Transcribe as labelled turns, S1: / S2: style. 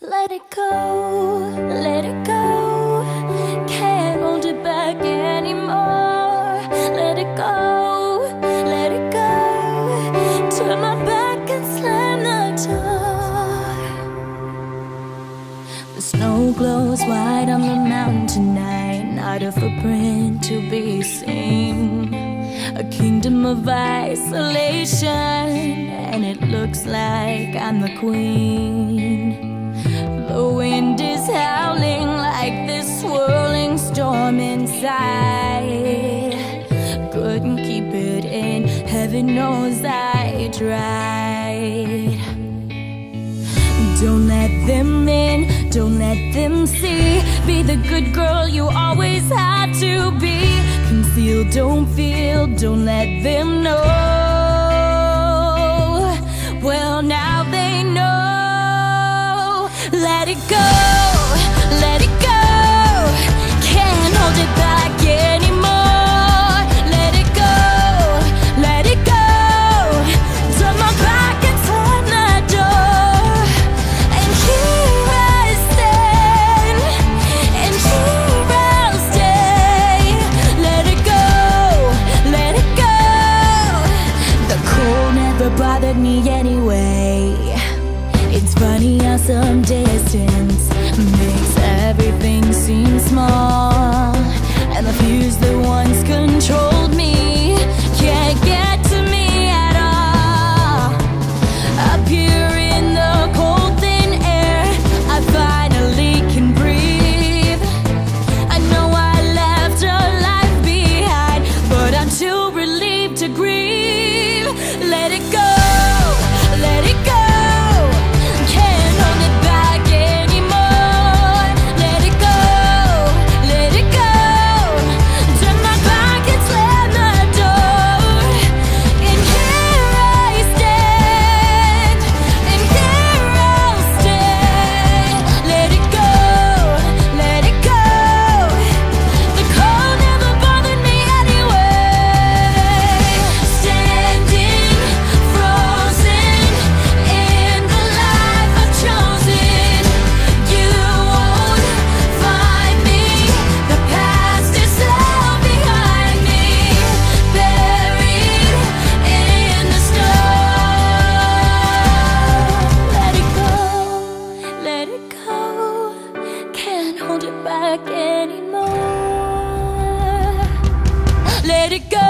S1: Let it go, let it go. Can't hold it back anymore. Let it go, let it go. Turn my back and slam the door. The snow glows white on the mountain tonight. Not a footprint to be seen. A kingdom of isolation, and it looks like I'm the queen. The wind is howling like this swirling storm inside. Couldn't keep it in, heaven knows I tried. Don't let them in, don't let them see. Be the good girl you always had to be. Conceal, don't feel, don't let them know. Go, makes everything seem small, and the fears that once controlled. let it go. Can't hold it back anymore. Let it go.